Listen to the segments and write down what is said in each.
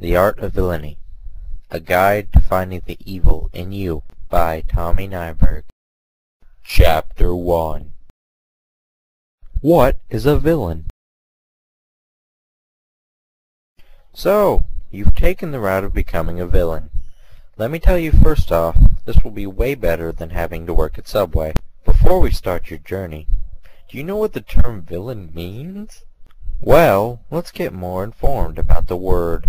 The Art of Villainy A Guide to Finding the Evil in You by Tommy Neiberg Chapter 1 What is a villain? So, you've taken the route of becoming a villain. Let me tell you first off, this will be way better than having to work at Subway. Before we start your journey, do you know what the term villain means? Well, let's get more informed about the word.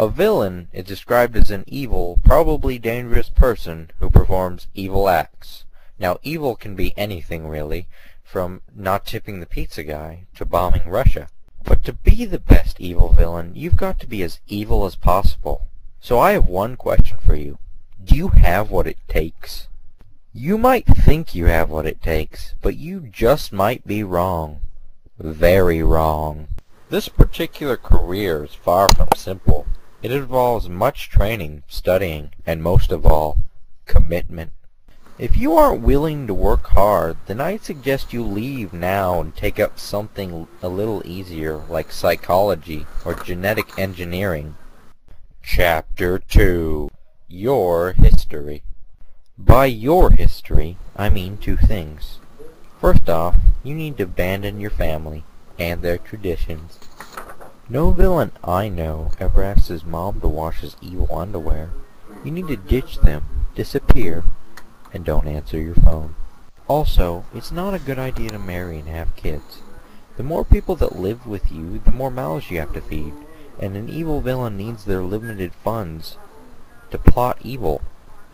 A villain is described as an evil, probably dangerous person who performs evil acts. Now, evil can be anything, really, from not tipping the pizza guy to bombing Russia. But to be the best evil villain, you've got to be as evil as possible. So I have one question for you. Do you have what it takes? You might think you have what it takes, but you just might be wrong. Very wrong. This particular career is far from simple. It involves much training, studying, and most of all, commitment. If you aren't willing to work hard, then I suggest you leave now and take up something a little easier like psychology or genetic engineering. Chapter 2 Your History By your history, I mean two things. First off, you need to abandon your family and their traditions. No villain I know ever asks his mom to wash his evil underwear. You need to ditch them, disappear, and don't answer your phone. Also, it's not a good idea to marry and have kids. The more people that live with you, the more mouths you have to feed, and an evil villain needs their limited funds to plot evil,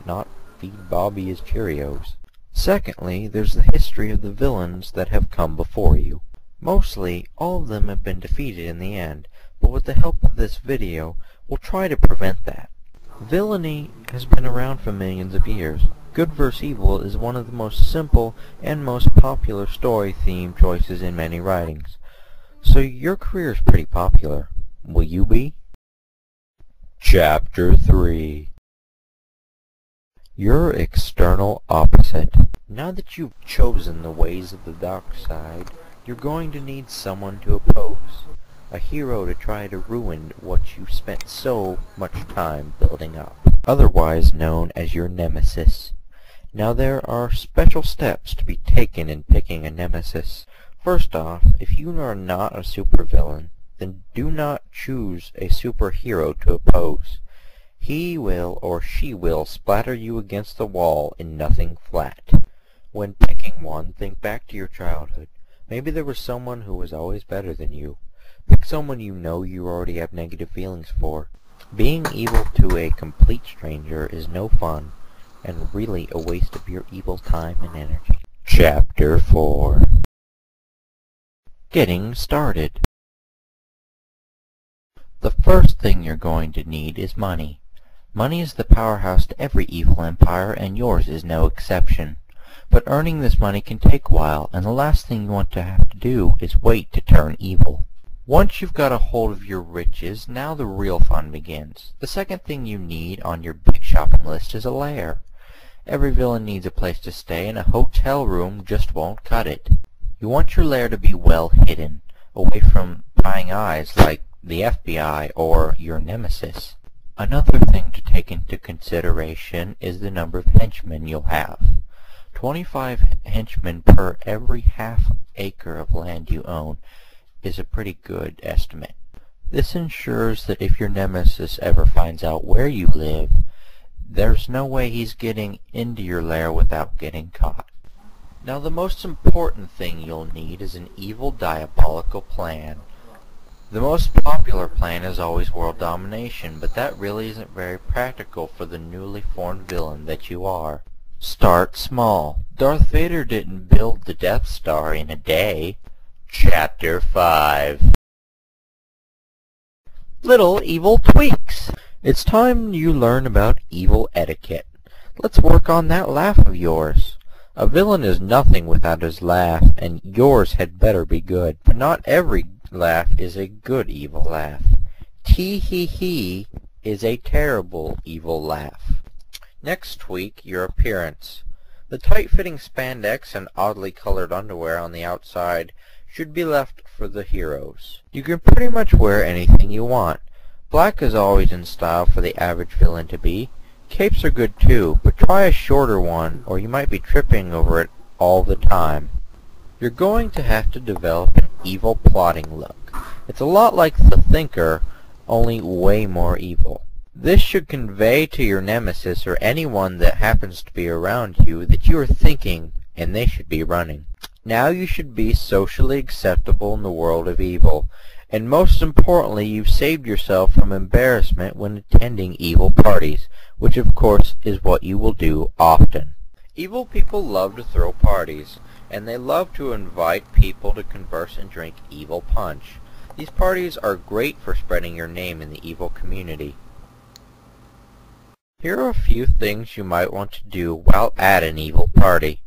not feed Bobby his Cheerios. Secondly, there's the history of the villains that have come before you. Mostly, all of them have been defeated in the end, but with the help of this video, we'll try to prevent that. Villainy has been around for millions of years. Good vs. Evil is one of the most simple and most popular story theme choices in many writings. So your career is pretty popular. Will you be? Chapter 3 Your external opposite. Now that you've chosen the ways of the dark side, you're going to need someone to oppose. A hero to try to ruin what you spent so much time building up. Otherwise known as your nemesis. Now there are special steps to be taken in picking a nemesis. First off, if you are not a supervillain, then do not choose a superhero to oppose. He will or she will splatter you against the wall in nothing flat. When picking one, think back to your childhood. Maybe there was someone who was always better than you. Pick someone you know you already have negative feelings for. Being evil to a complete stranger is no fun, and really a waste of your evil time and energy. Chapter 4 Getting Started The first thing you're going to need is money. Money is the powerhouse to every evil empire, and yours is no exception. But earning this money can take a while, and the last thing you want to have to do is wait to turn evil. Once you've got a hold of your riches, now the real fun begins. The second thing you need on your big shopping list is a lair. Every villain needs a place to stay, and a hotel room just won't cut it. You want your lair to be well hidden, away from prying eyes like the FBI or your nemesis. Another thing to take into consideration is the number of henchmen you'll have. 25 henchmen per every half acre of land you own is a pretty good estimate. This ensures that if your nemesis ever finds out where you live, there's no way he's getting into your lair without getting caught. Now the most important thing you'll need is an evil diabolical plan. The most popular plan is always world domination, but that really isn't very practical for the newly formed villain that you are. Start small. Darth Vader didn't build the Death Star in a day. Chapter 5 Little Evil Tweaks It's time you learn about evil etiquette. Let's work on that laugh of yours. A villain is nothing without his laugh, and yours had better be good. But not every laugh is a good evil laugh. Tee-hee-hee is a terrible evil laugh. Next tweak, your appearance. The tight-fitting spandex and oddly colored underwear on the outside should be left for the heroes. You can pretty much wear anything you want, Black is always in style for the average villain to be. Capes are good too, but try a shorter one or you might be tripping over it all the time. You're going to have to develop an evil plotting look. It's a lot like The Thinker, only way more evil. This should convey to your nemesis or anyone that happens to be around you that you are thinking and they should be running. Now you should be socially acceptable in the world of evil. And most importantly, you've saved yourself from embarrassment when attending evil parties, which of course is what you will do often. Evil people love to throw parties, and they love to invite people to converse and drink evil punch. These parties are great for spreading your name in the evil community. Here are a few things you might want to do while at an evil party.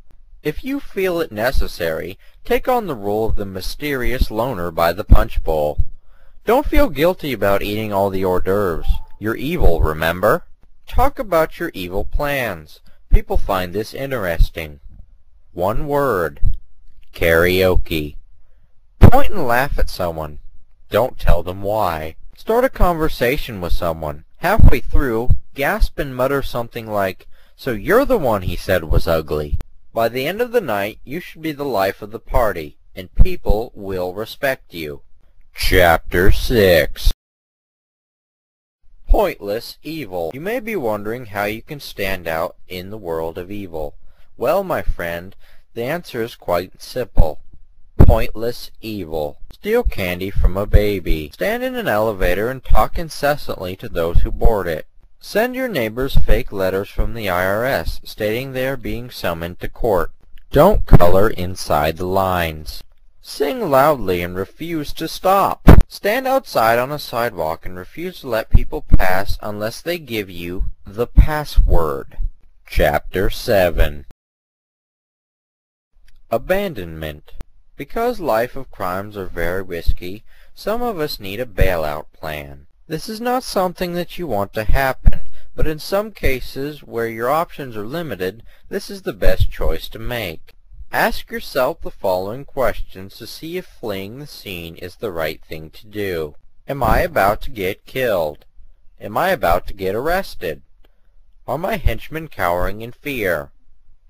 If you feel it necessary, take on the role of the mysterious loner by the punch bowl. Don't feel guilty about eating all the hors d'oeuvres. You're evil, remember? Talk about your evil plans. People find this interesting. One word. Karaoke. Point and laugh at someone. Don't tell them why. Start a conversation with someone. Halfway through, gasp and mutter something like, So you're the one he said was ugly. By the end of the night, you should be the life of the party, and people will respect you. Chapter 6 Pointless Evil You may be wondering how you can stand out in the world of evil. Well, my friend, the answer is quite simple. Pointless evil. Steal candy from a baby. Stand in an elevator and talk incessantly to those who board it. Send your neighbors fake letters from the IRS stating they are being summoned to court. Don't color inside the lines. Sing loudly and refuse to stop. Stand outside on a sidewalk and refuse to let people pass unless they give you the password. Chapter 7 Abandonment Because life of crimes are very risky, some of us need a bailout plan. This is not something that you want to happen, but in some cases where your options are limited, this is the best choice to make. Ask yourself the following questions to see if fleeing the scene is the right thing to do. Am I about to get killed? Am I about to get arrested? Are my henchmen cowering in fear?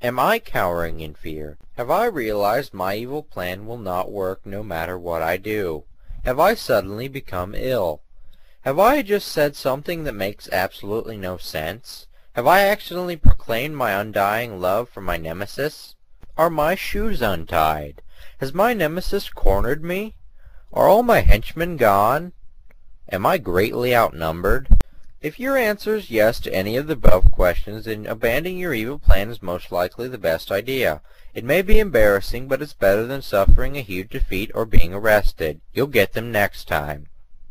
Am I cowering in fear? Have I realized my evil plan will not work no matter what I do? Have I suddenly become ill? Have I just said something that makes absolutely no sense? Have I accidentally proclaimed my undying love for my nemesis? Are my shoes untied? Has my nemesis cornered me? Are all my henchmen gone? Am I greatly outnumbered? If your answer is yes to any of the above questions, then abandoning your evil plan is most likely the best idea. It may be embarrassing, but it's better than suffering a huge defeat or being arrested. You'll get them next time.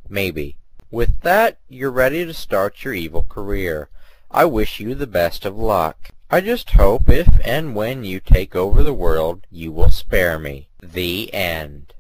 Maybe. With that, you're ready to start your evil career. I wish you the best of luck. I just hope if and when you take over the world, you will spare me. The End.